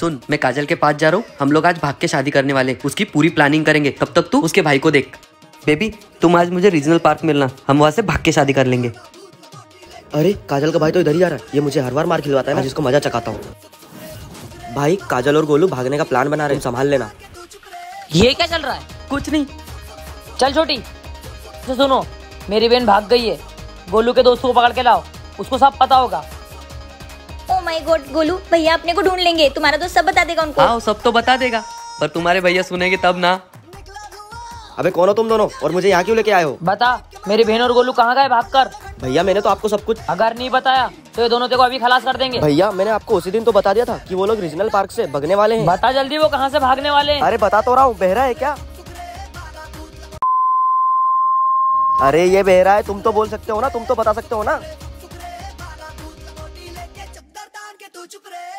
सुन मैं काजल के पास जा रहा हूँ। हम लोग आज भाग के शादी करने वाले उसकी पूरी प्लानिंग करेंगे। तब तक तू उसके भाई को देख। बेबी तुम आज मुझे रीजनल पार्क मिलना। हम वहाँ से भाग के शादी कर लेंगे। अरे काजल का भाई तो इधर ही आ रहा है। ये मुझे हर बार मार खिलवाता है मैं जिसको मज़ा चकाता हूँ। भाई काजल और गोलू भागने का प्लान बना रहे हैं। संभाल लेना। ये क्या चल रहा है? कुछ नहीं। चल छोटी तो सुनो। मेरी बहन भाग गई है। गोलू के दोस्त को पकड़ के लाओ। उसको सब पता होगा। ओ माय गॉड गोलू भैया अपने को ढूंढ लेंगे। तुम्हारा दोस्त सब बता देगा उनको। हाँ सब तो बता देगा पर तुम्हारे भैया सुनेंगे तब ना। अबे कौन हो तुम दोनों? और मुझे यहाँ क्यों लेके आए हो? बता मेरी बहन और गोलू कहाँ गए भाग कर भैया मैंने तो आपको सब कुछ अगर नहीं बताया तो ये दोनों तेरे को अभी खलास कर देंगे। भैया मैंने आपको उसी दिन तो बता दिया था कि वो लोग रीजनल पार्क से भगने वाले हैं। बता जल्दी वो कहाँ से भागने वाले हैं? अरे बता तो रहा हूँ बहरा है क्या? अरे ये बहरा है तुम तो बोल सकते हो ना तुम तो बता सकते हो ना। चुप रहे